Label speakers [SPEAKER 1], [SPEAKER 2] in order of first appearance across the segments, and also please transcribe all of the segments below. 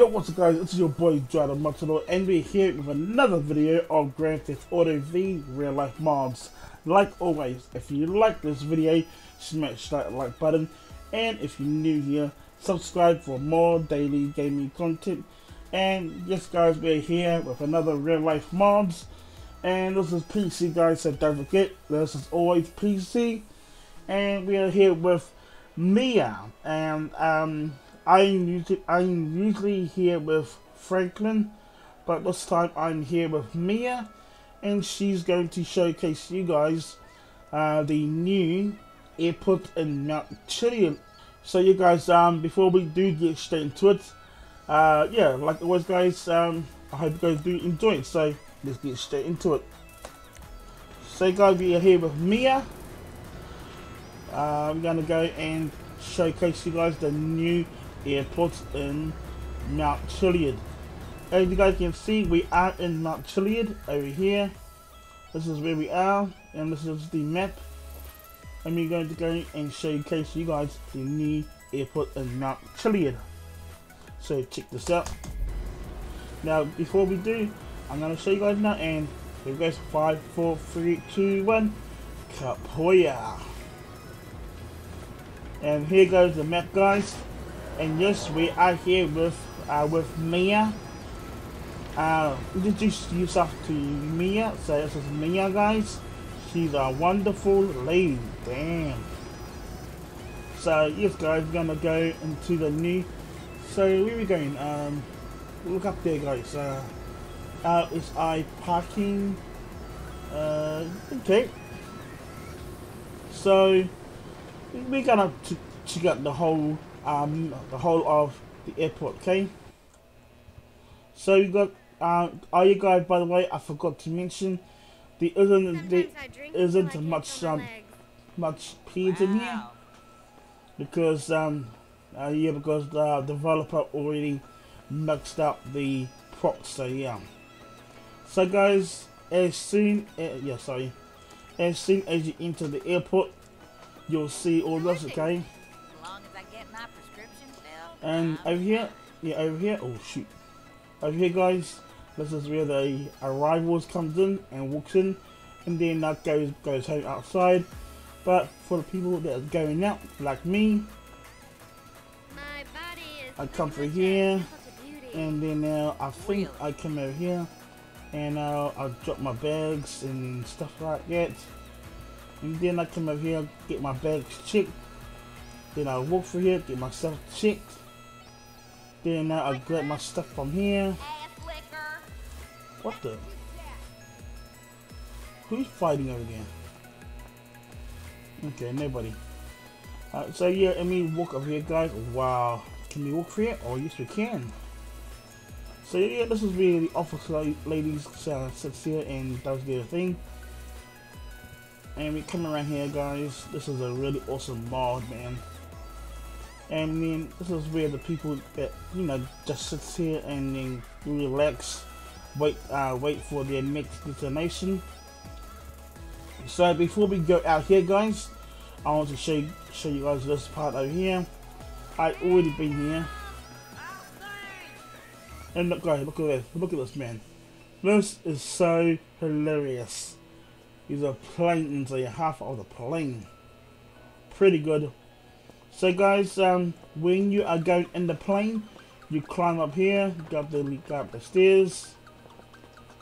[SPEAKER 1] Yo, what's up guys, it's your boy Dryder Mataroa and we're here with another video of Grand Theft Auto V Real Life Mods. Like always, if you like this video, smash that like button and if you're new here, subscribe for more daily gaming content. And yes guys, we're here with another Real Life Mods and this is PC guys, so don't forget, this is always PC and we are here with Mia and um I'm usually, I'm usually here with Franklin, but this time I'm here with Mia, and she's going to showcase you guys uh, the new airport in Mount Chiliad. So you guys, um, before we do get straight into it, uh, yeah, like always guys, um, I hope you guys do enjoy it. So let's get straight into it. So guys, we are here with Mia. Uh, I'm gonna go and showcase you guys the new airport in Mount Chiliad. As you guys can see, we are in Mount Chiliad over here. This is where we are, and this is the map. And we're going to go and showcase you guys the new airport in Mount Chiliad. So check this out. Now, before we do, I'm going to show you guys now, and here goes 5, 4, 3, 2, 1. Kapoya! And here goes the map, guys and yes, we are here with uh, with Mia. Uh, introduce yourself to Mia. So this is Mia, guys. She's a wonderful lady. Damn. So yes, guys, we're gonna go into the new. So where we going? Um, look up there, guys. Uh, uh is I parking? Uh, okay. So we're gonna check out the whole um, the whole of the airport, okay? So you got, uh, are you guys, by the way, I forgot to mention, there isn't, there isn't much, um, much peas in here. Because, um, uh, yeah, because the developer already mixed up the props, so yeah. So guys, as soon, uh, yeah, sorry, as soon as you enter the airport, you'll see all this, okay? And over here, yeah, over here, oh shoot. Over here, guys, this is where the arrivals comes in and walks in, and then that goes goes home outside. But for the people that are going out, like me, I come through here, and then now uh, I think I come over here, and uh, I drop my bags and stuff like that. And then I come over here, get my bags checked. Then I walk through here, get myself checked. Then now I grab my stuff from here. What the? Who's fighting over there? Okay, nobody. So yeah, let me walk over here, guys. Wow. Can we walk here? Oh, yes, we can. So yeah, this is where the officer ladies uh, sits here and does their thing. And we come around here, guys. This is a really awesome mod, man. And then this is where the people that you know just sits here and then relax, wait, uh, wait for their next destination. So before we go out here, guys, I want to show you, show you guys this part over here. I already been here. And look, guys, look at this. Look at this man. This is so hilarious. He's a plane into half of the plane. Pretty good. So guys, um, when you are going in the plane, you climb up here, up the, go up the stairs,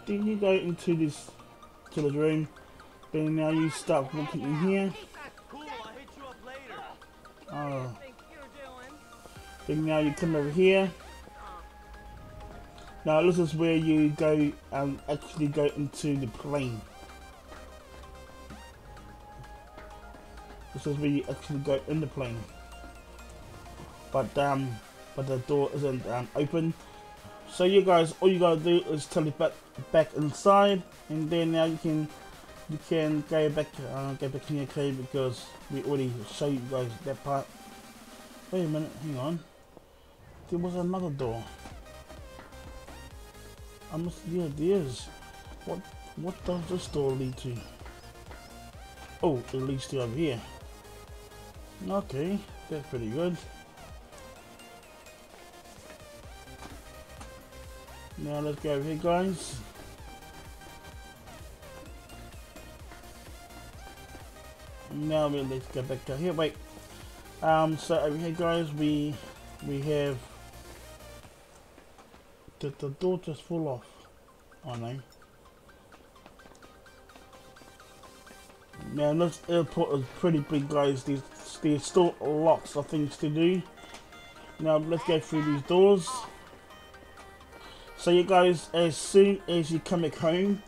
[SPEAKER 1] then you go into this, to the room, then now you start walking in here. Oh. Then now you come over here. Now this is where you go, um, actually go into the plane. This is where you actually go in the plane but um, but the door isn't um, open. So you guys, all you gotta do is tell it back back inside, and then now you can you can go back uh, go back in your cave because we already showed you guys that part. Wait a minute, hang on. There was another door. I must yeah, there is. What what does this door lead to? Oh, it leads to over here. Okay, that's pretty good. Now let's go over here guys. Now let's go back down here. Wait. Um so over here guys we we have did the door just fall off? Oh know. Man, this airport is pretty big guys. There's, there's still lots of things to do. Now let's go through these doors. So you guys, as soon as you come back home,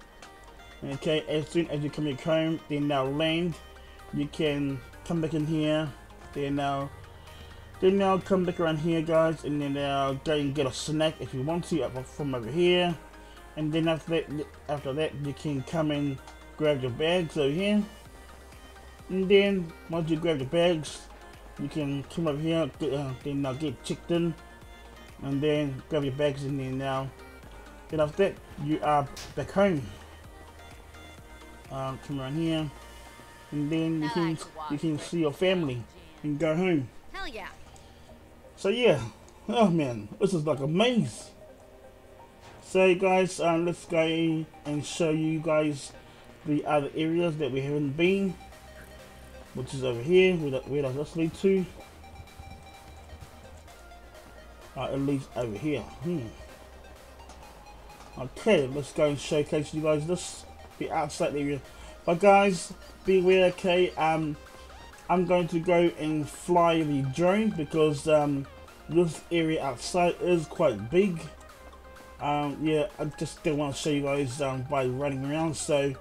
[SPEAKER 1] okay, as soon as you come back home, then now land, you can come back in here, then now then now come back around here guys and then now go and get a snack if you want to up from over here. And then after that after that you can come and grab your bags over here. And then once you grab your bags you can come over here uh, then now get checked in and then grab your bags in there now then after that you are back home. Um, come around here and then you can you can see your family and go home.
[SPEAKER 2] Hell yeah.
[SPEAKER 1] So yeah, oh man, this is like a maze. So guys, um, let's go and show you guys the other areas that we haven't been, which is over here, where, where does this lead to? Uh, it leads over here. Hmm. Okay, let's go and showcase you guys this, the outside area. But guys, beware, okay, um, I'm going to go and fly the drone because um, this area outside is quite big. Um, yeah, I just don't want to show you guys um, by running around. So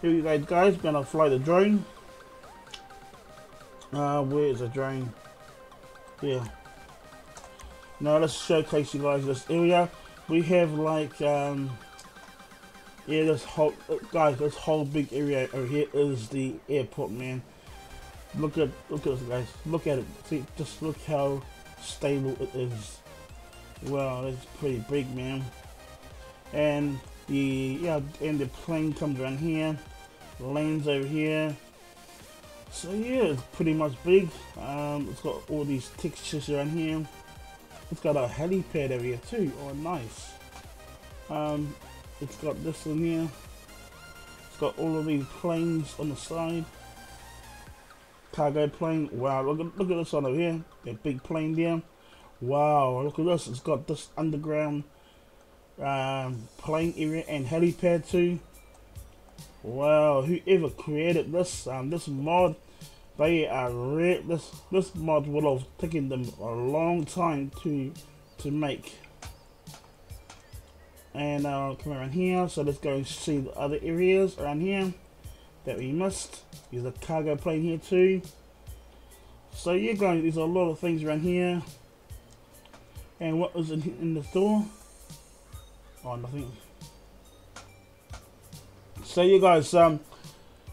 [SPEAKER 1] here you go, guys, gonna fly the drone. Uh, where is the drone? Yeah. Now let's showcase you guys this area. We have like um, yeah, this whole guys, this whole big area over here is the airport, man. Look at look at this guys. Look at it. See just look how stable it is. Wow, it's pretty big man. And the yeah and the plane comes around here. Lanes over here. So yeah, it's pretty much big. Um, it's got all these textures around here. It's got a helipad area too. Oh nice. Um, it's got this in here. It's got all of these planes on the side cargo plane. Wow, look at look at this one over here. That big plane there. Wow, look at this. It's got this underground um, plane area and helipad too. Wow, whoever created this um, this mod, they are re this this mod would have taken them a long time to to make. And uh, come around here, so let's go and see the other areas around here that we missed. There's a cargo plane here too. So you're going, there's a lot of things around here. And what was in, in the store? Oh, nothing. So you guys, um,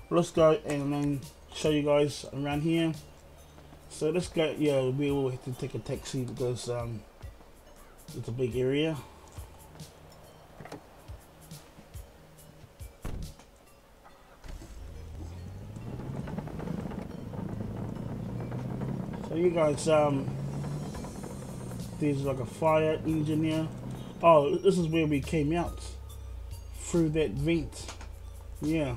[SPEAKER 1] let's go and then show you guys around here. So let's go, yeah, we will have to take a taxi because um, it's a big area. So you guys, um, there's like a fire engineer. Oh, this is where we came out through that vent. Yeah.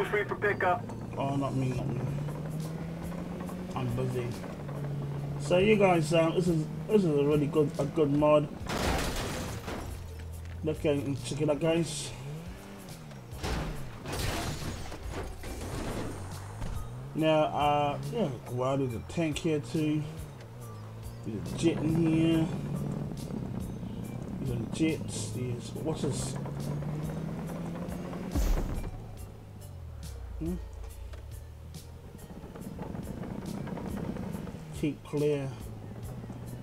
[SPEAKER 3] Who's free for pickup?
[SPEAKER 1] Oh, not me, not me. I'm busy. So you guys, um, this is this is a really good a good mod. Let's go and check it out, guys. Now, uh, yeah, wow, there's a tank here too. There's a jet in here. There's a jets. There's, what's this? Hmm? Keep clear.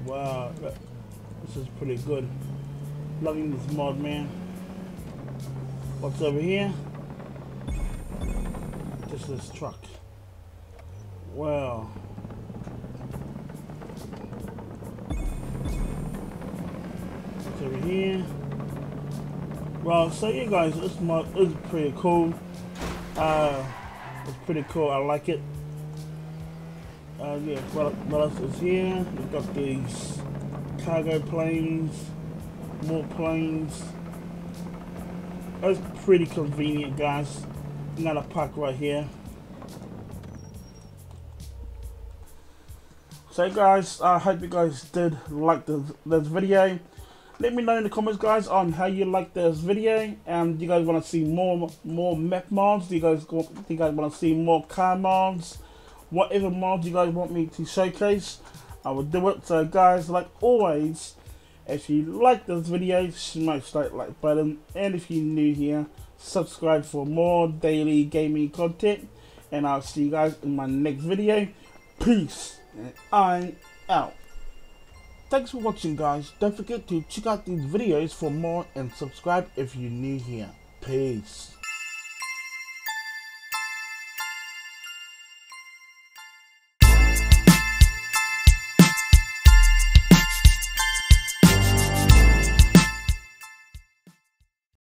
[SPEAKER 1] Wow, this is pretty good. Loving this mod, man. What's over here? Just this truck. Well, it's over here. Well, so you guys, this mod is pretty cool. Uh, it's pretty cool. I like it. Uh, yeah, what else is here? We've got these cargo planes, more planes. That's pretty convenient, guys. Another park right here. So guys, I hope you guys did like this, this video. Let me know in the comments guys on how you like this video and do you guys want to see more more map mods? Do you guys do you guys want to see more car mods? Whatever mods you guys want me to showcase, I will do it. So guys, like always, if you like this video, smash that like button and if you're new here, subscribe for more daily gaming content and I'll see you guys in my next video. Peace and I'm out. Thanks for watching guys. Don't forget to check out these videos for more and subscribe if you're new here. Peace.